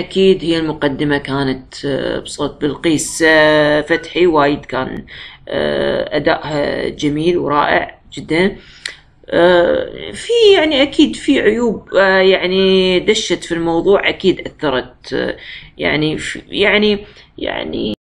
أكيد هي المقدمة كانت آه، بصوت بلقيس آه، فتحي وايد كان آه، أدائها جميل ورائع جدا. في يعني أكيد في عيوب يعني دشت في الموضوع أكيد أثرت يعني, يعني يعني يعني